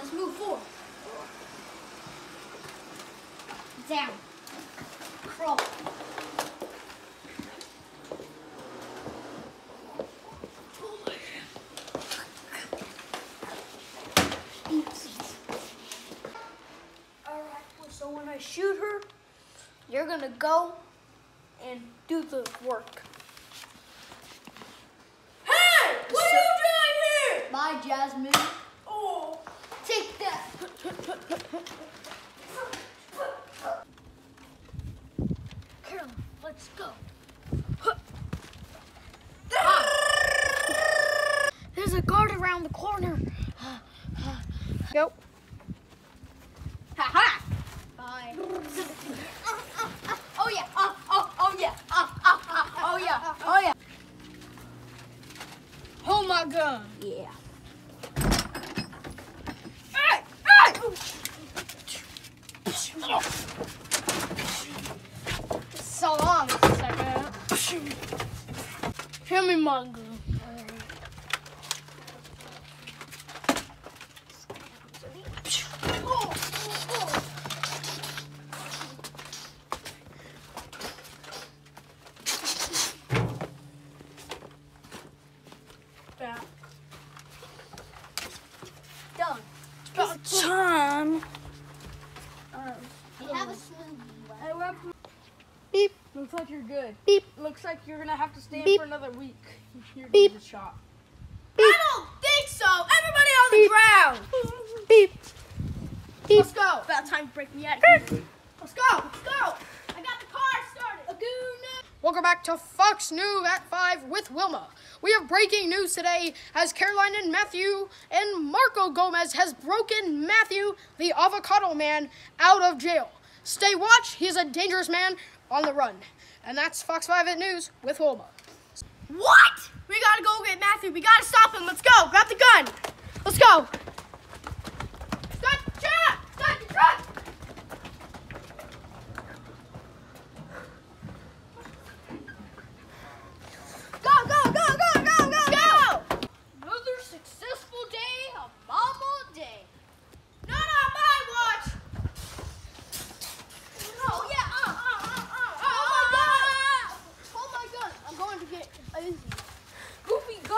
Let's move forward. Down. Crawl. So when I shoot her, you're gonna go and do the work. Hey! What are you doing here? Bye, Jasmine. Oh! Take that. Carolyn, let's go. There's a guard around the corner. Go. Ha ha. Bye. Oh yeah. Oh, oh, oh yeah. Oh, oh, oh, oh yeah. Oh yeah. Hold my gun. Yeah. Hey! Hey! So long, second. Hand me my gun. Back. Done. About time. Um, you have a smoothie. left. Beep. Looks like you're good. Beep. Looks like you're gonna have to stay in Beep. for another week. You're Beep. gonna get shot. Beep. I don't think so. Everybody on the Beep. ground. Beep. Beep. Let's go. About time to break me out. of here. Let's go. Let's go. Welcome back to Fox News at 5 with Wilma. We have breaking news today as Caroline and Matthew and Marco Gomez has broken Matthew, the avocado man, out of jail. Stay watch, he's a dangerous man on the run. And that's Fox 5 at News with Wilma. What? We gotta go get Matthew. We gotta stop him. Let's go. Grab the gun. Let's go. Stop! Shut up! Stop! your truck! Go! Go! Go! Go! Go! Go! Go! Another successful day of Mama Day. Not on my watch. Oh yeah. Uh, uh, uh, uh, oh my god. Hold my gun. I'm going to get a Uzi. Goofy gun. Hold my gun. I'm gonna go get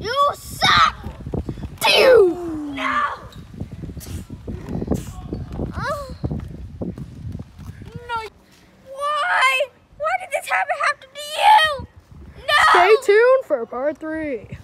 you suck! You! No! No. Why? Why did this happen happen to you? No! Stay tuned for part 3.